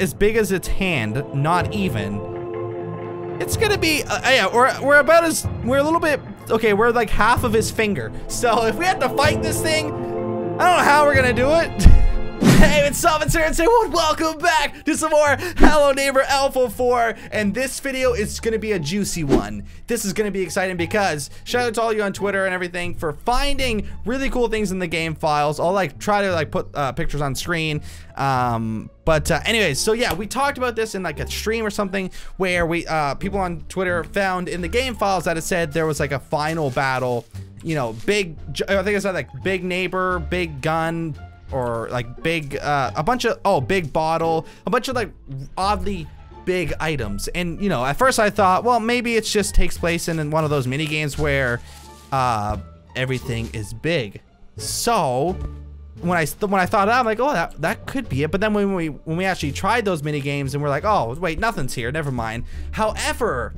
as big as its hand, not even. It's gonna be, uh, yeah, we're, we're about as, we're a little bit, okay, we're like half of his finger. So if we had to fight this thing, I don't know how we're gonna do it. Hey, it's Summons here and say well, welcome back to some more Hello Neighbor Alpha 4 and this video is gonna be a juicy one. This is gonna be exciting because shout out to all you on Twitter and everything for finding really cool things in the game files. I'll like try to like put uh, pictures on screen. Um, but uh, anyways, so yeah, we talked about this in like a stream or something where we uh, people on Twitter found in the game files that it said there was like a final battle you know, big, I think I said like big neighbor, big gun, or like big, uh, a bunch of, oh, big bottle, a bunch of like oddly big items. And, you know, at first I thought, well, maybe it just takes place in, one of those mini games where uh, everything is big. So when I when I thought that, I'm like, oh, that that could be it. But then when we when we actually tried those mini games and we're like, oh, wait, nothing's here. Never mind. However,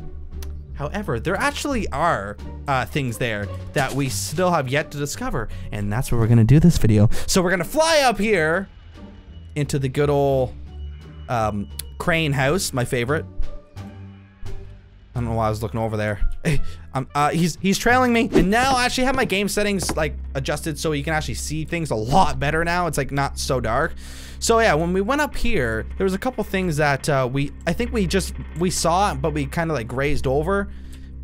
However, there actually are uh, things there that we still have yet to discover, and that's what we're gonna do this video. So we're gonna fly up here into the good old um, crane house, my favorite. Don't know why I was looking over there. uh, he's he's trailing me, and now I actually have my game settings like adjusted so you can actually see things a lot better now. It's like not so dark. So yeah, when we went up here, there was a couple things that uh, we I think we just we saw, but we kind of like grazed over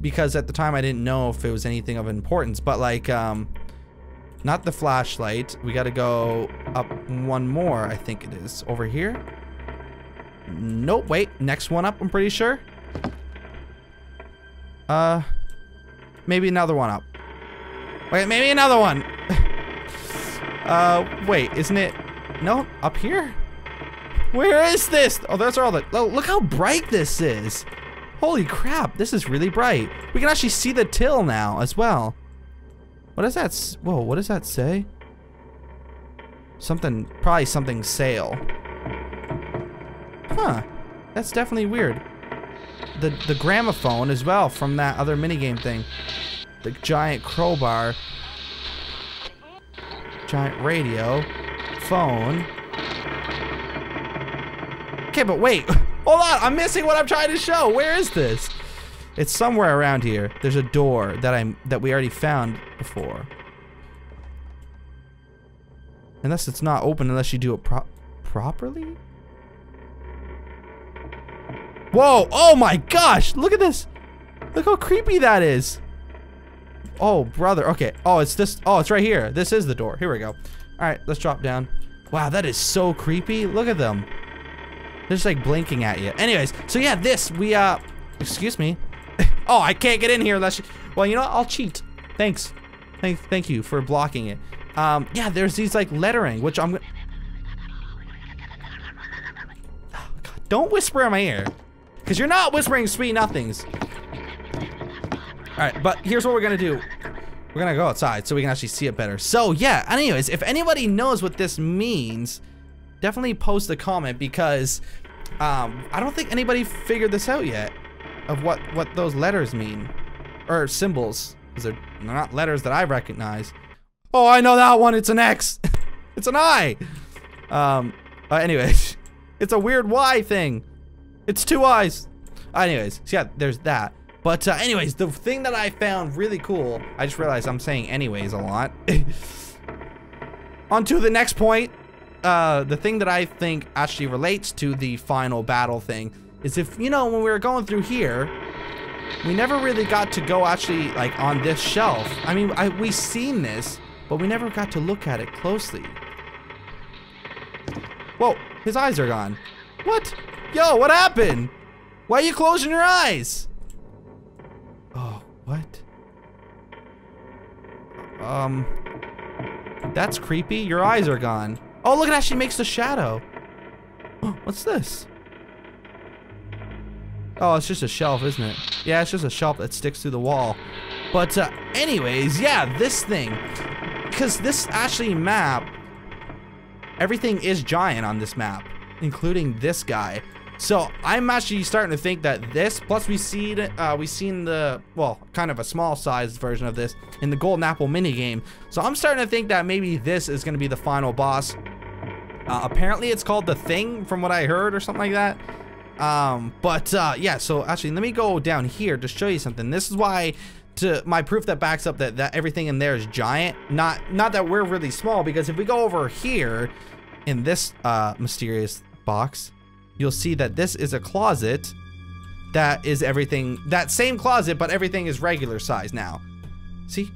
because at the time I didn't know if it was anything of importance. But like, um, not the flashlight. We got to go up one more. I think it is over here. Nope. Wait, next one up. I'm pretty sure. Uh, maybe another one up. Wait, maybe another one. uh, wait, isn't it? No, up here? Where is this? Oh, those are all the, oh, look how bright this is. Holy crap, this is really bright. We can actually see the till now as well. What does that, whoa, what does that say? Something, probably something sale. Huh, that's definitely weird the, the gramophone as well from that other minigame thing. The giant crowbar. Giant radio. Phone. Okay, but wait. Hold on. I'm missing what I'm trying to show. Where is this? It's somewhere around here. There's a door that I'm that we already found before. Unless it's not open unless you do it pro properly? Whoa! Oh my gosh! Look at this! Look how creepy that is! Oh, brother. Okay. Oh, it's this. Oh, it's right here. This is the door. Here we go. All right, let's drop down. Wow, that is so creepy. Look at them. They're just like blinking at you. Anyways, so yeah, this, we, uh, excuse me. oh, I can't get in here unless you, well, you know what? I'll cheat. Thanks. Thank, thank you for blocking it. Um, yeah, there's these like lettering, which I'm gonna, don't whisper in my ear. Because you're not whispering sweet nothings. Alright, but here's what we're gonna do. We're gonna go outside so we can actually see it better. So yeah, anyways, if anybody knows what this means, definitely post a comment because um, I don't think anybody figured this out yet of what, what those letters mean. Or symbols. Because they're, they're not letters that I recognize. Oh, I know that one. It's an X. it's an I. Um, uh, anyways, it's a weird Y thing. It's two eyes. Anyways, so yeah, there's that. But uh, anyways, the thing that I found really cool, I just realized I'm saying anyways a lot. On to the next point. Uh, the thing that I think actually relates to the final battle thing is if, you know, when we were going through here, we never really got to go actually like on this shelf. I mean, I, we seen this, but we never got to look at it closely. Whoa, his eyes are gone. What? Yo, what happened? Why are you closing your eyes? Oh, what? Um, that's creepy. Your eyes are gone. Oh, look at how she makes the shadow. What's this? Oh, it's just a shelf, isn't it? Yeah, it's just a shelf that sticks through the wall. But uh, anyways, yeah, this thing. Because this actually map, everything is giant on this map, including this guy. So I'm actually starting to think that this, plus we see uh, we seen the, well, kind of a small sized version of this in the Golden Apple mini game. So I'm starting to think that maybe this is going to be the final boss. Uh, apparently it's called the Thing from what I heard or something like that. Um, but uh, yeah, so actually let me go down here to show you something. This is why to my proof that backs up that, that everything in there is giant. Not not that we're really small because if we go over here in this uh, mysterious box, you'll see that this is a closet that is everything, that same closet, but everything is regular size now. See?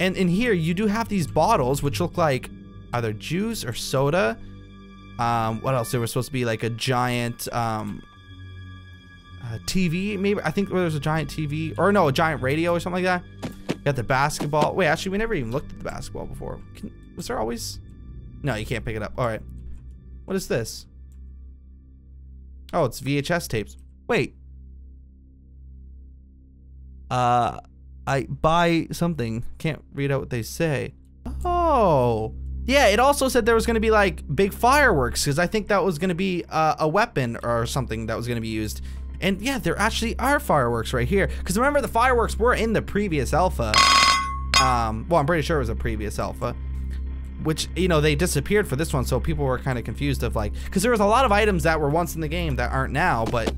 And in here, you do have these bottles, which look like either juice or soda. Um, what else? There was supposed to be like a giant um, TV, maybe. I think there was a giant TV, or no, a giant radio or something like that. Got the basketball. Wait, actually, we never even looked at the basketball before. Can, was there always? No, you can't pick it up. All right. What is this? Oh, it's VHS tapes. Wait. Uh, I buy something. Can't read out what they say. Oh. Yeah, it also said there was going to be like big fireworks because I think that was going to be uh, a weapon or something that was going to be used. And yeah, there actually are fireworks right here. Because remember, the fireworks were in the previous alpha. Um, well, I'm pretty sure it was a previous alpha. Which, you know, they disappeared for this one, so people were kind of confused of like... Because there was a lot of items that were once in the game that aren't now, but...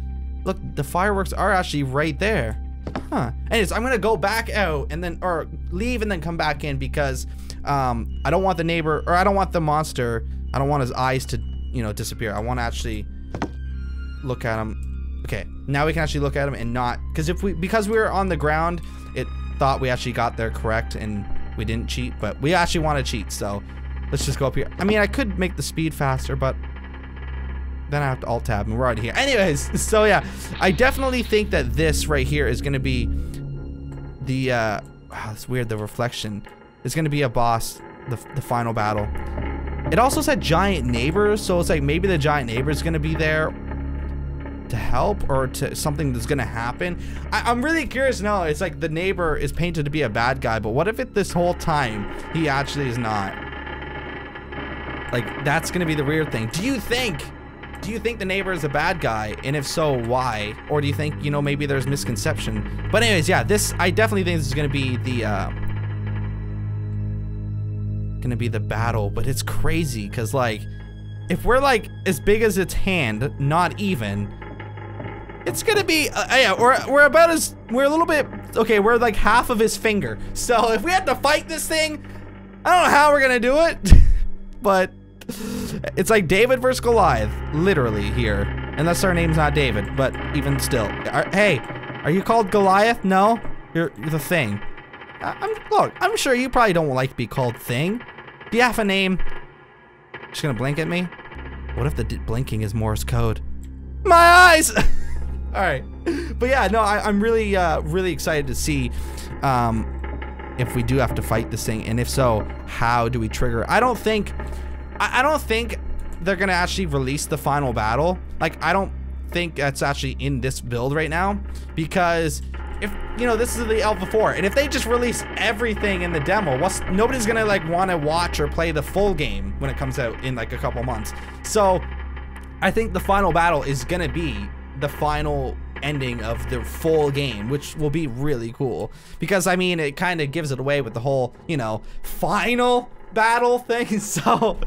Look, the fireworks are actually right there. Huh. Anyways, I'm gonna go back out and then, or leave and then come back in because um, I don't want the neighbor, or I don't want the monster, I don't want his eyes to, you know, disappear. I want to actually look at him Okay, now we can actually look at him and not, because if we, because we were on the ground, it thought we actually got there correct and we didn't cheat, but we actually want to cheat, so let's just go up here. I mean, I could make the speed faster, but then I have to alt tab and we're already here. Anyways, so yeah, I definitely think that this right here is going to be the, uh, wow, it's weird, the reflection is going to be a boss, the, the final battle. It also said giant neighbors, so it's like maybe the giant neighbor is going to be there to help or to something that's gonna happen. I, am really curious to know. It's like the neighbor is painted to be a bad guy, but what if it this whole time he actually is not? Like that's gonna be the weird thing. Do you think? Do you think the neighbor is a bad guy? And if so, why? Or do you think you know maybe there's misconception? But anyways, yeah, this I definitely think this is gonna be the. Uh, gonna be the battle but it's crazy because like if we're like as big as its hand not even it's gonna be, uh, yeah, we're, we're about as, we're a little bit, okay, we're like half of his finger. So if we had to fight this thing, I don't know how we're gonna do it, but it's like David versus Goliath, literally here. Unless our name's not David, but even still. Are, hey, are you called Goliath? No? You're, you're the thing. I'm, look, I'm sure you probably don't like to be called thing. Do you have a name? Just gonna blink at me? What if the blinking is Morse code? My eyes! All right, but yeah, no, I, am really, uh, really excited to see um, if we do have to fight this thing, and if so, how do we trigger? I don't think, I, I don't think they're gonna actually release the final battle. Like, I don't think that's actually in this build right now, because if you know this is the Alpha 4, and if they just release everything in the demo, what's nobody's gonna like want to watch or play the full game when it comes out in like a couple months. So I think the final battle is gonna be the final ending of the full game, which will be really cool. Because, I mean, it kind of gives it away with the whole, you know, final battle thing. So,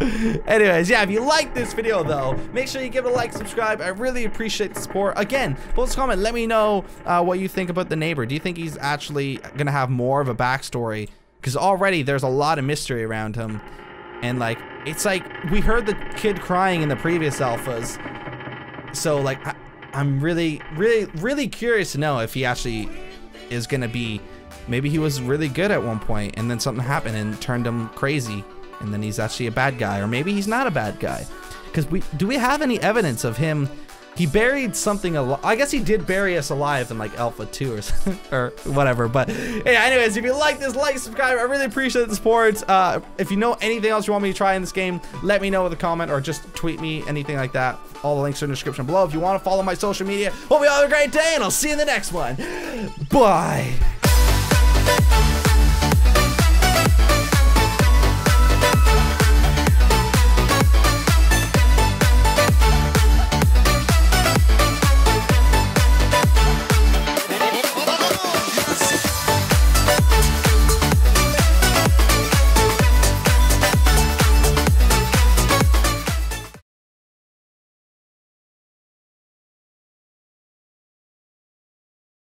anyways, yeah, if you like this video, though, make sure you give it a like, subscribe. I really appreciate the support. Again, post a comment. Let me know uh, what you think about the neighbor. Do you think he's actually going to have more of a backstory? Because already there's a lot of mystery around him. And, like, it's like we heard the kid crying in the previous alphas. So, like, I'm really, really, really curious to know if he actually is gonna be. Maybe he was really good at one point, and then something happened and turned him crazy, and then he's actually a bad guy, or maybe he's not a bad guy. Because we do we have any evidence of him he buried something alive. I guess he did bury us alive in like Alpha 2 or, or whatever. But yeah, anyways, if you like this, like, subscribe. I really appreciate the support. Uh, if you know anything else you want me to try in this game, let me know in the comment or just tweet me, anything like that. All the links are in the description below. If you want to follow my social media, hope you all have a great day, and I'll see you in the next one. Bye.